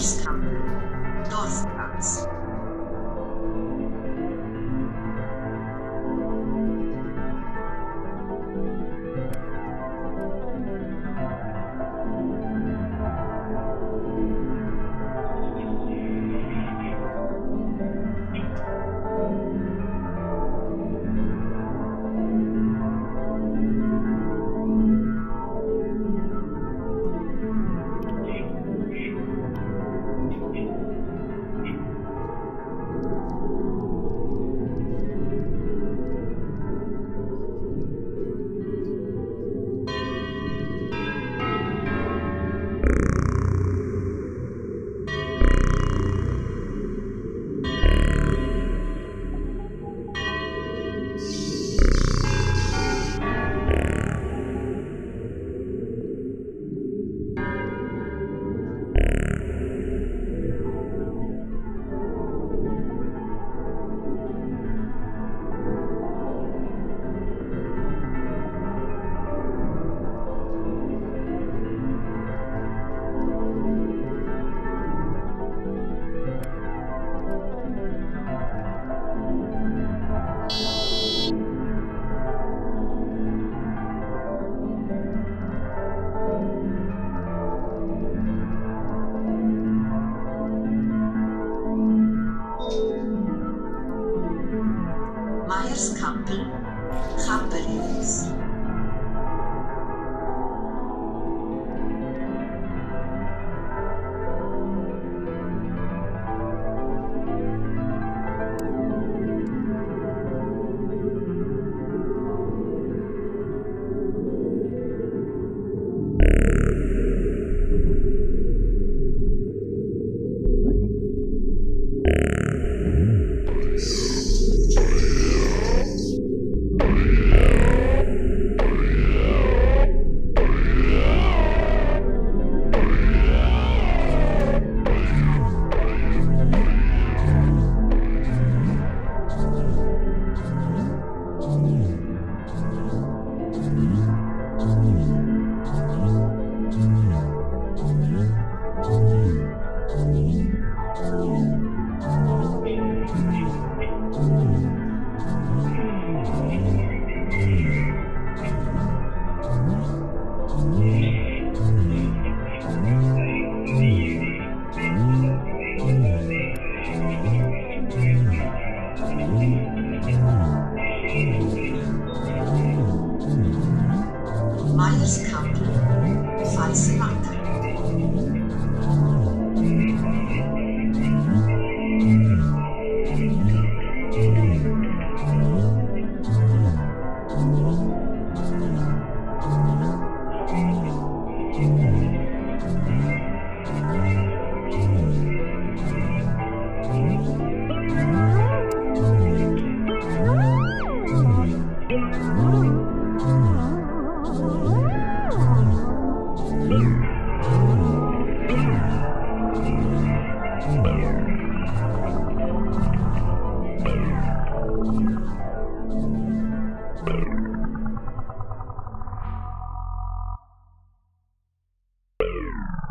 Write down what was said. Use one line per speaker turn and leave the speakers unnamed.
Markskampel. Meierskampel. Gamperings. Meierskampel. Weiße
Música